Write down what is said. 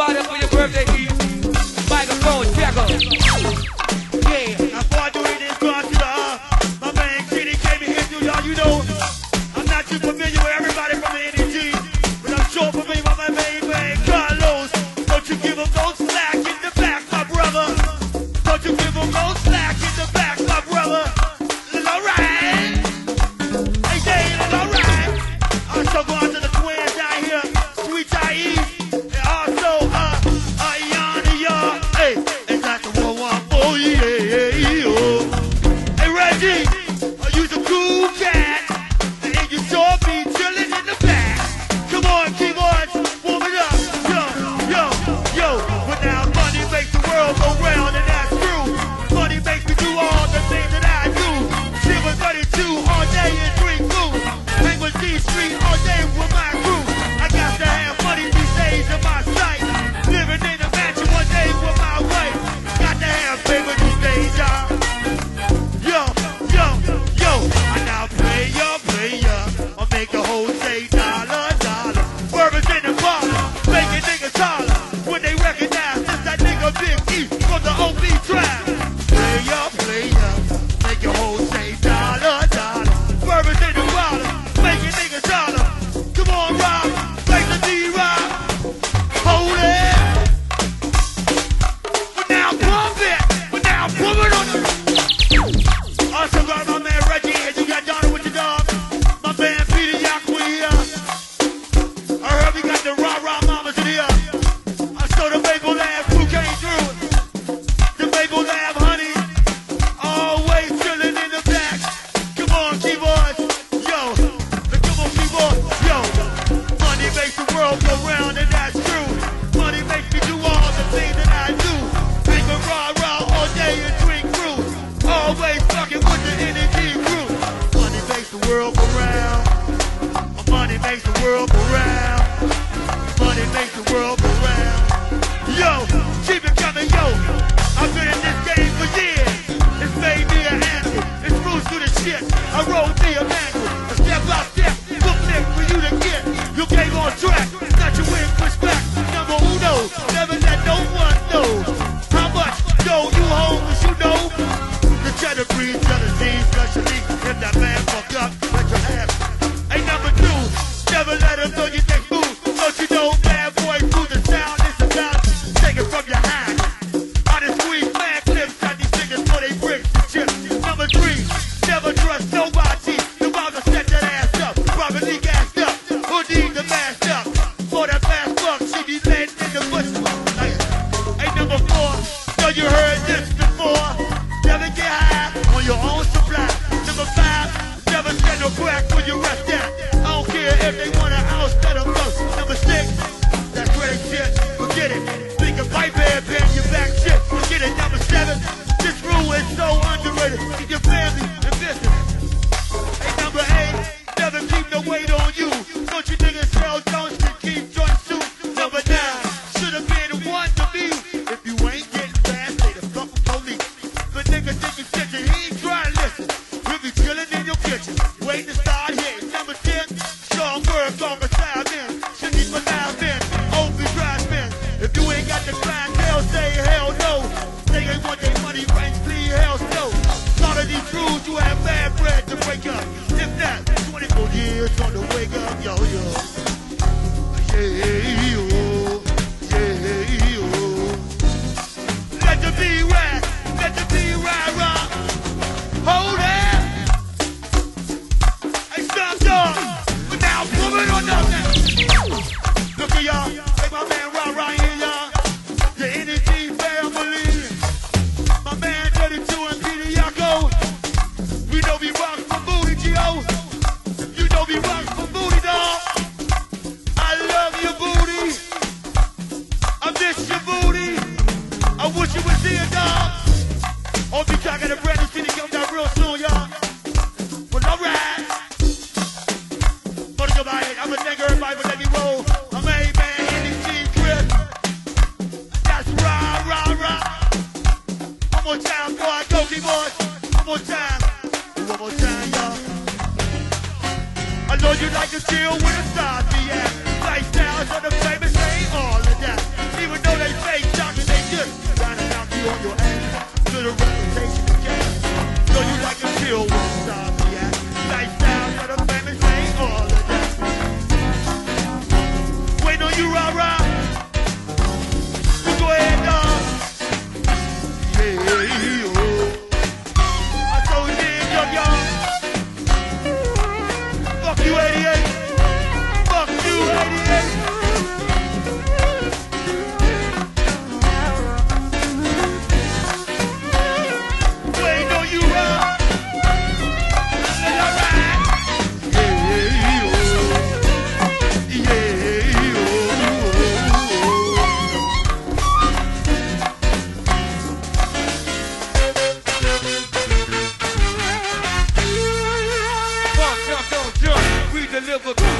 party for your birthday Microphone. the breeze, tell the jeans, wake up. Just that, 24 years on the wake up, yo. dog. On the track of the brand city comes real soon, y'all. But it, I me roll. I'm a man in. That's rah, rah, rah. One more time, go on, go. One more time. One more time, y'all. I know you like to chill with the stars, be. Lifestyles on the deliver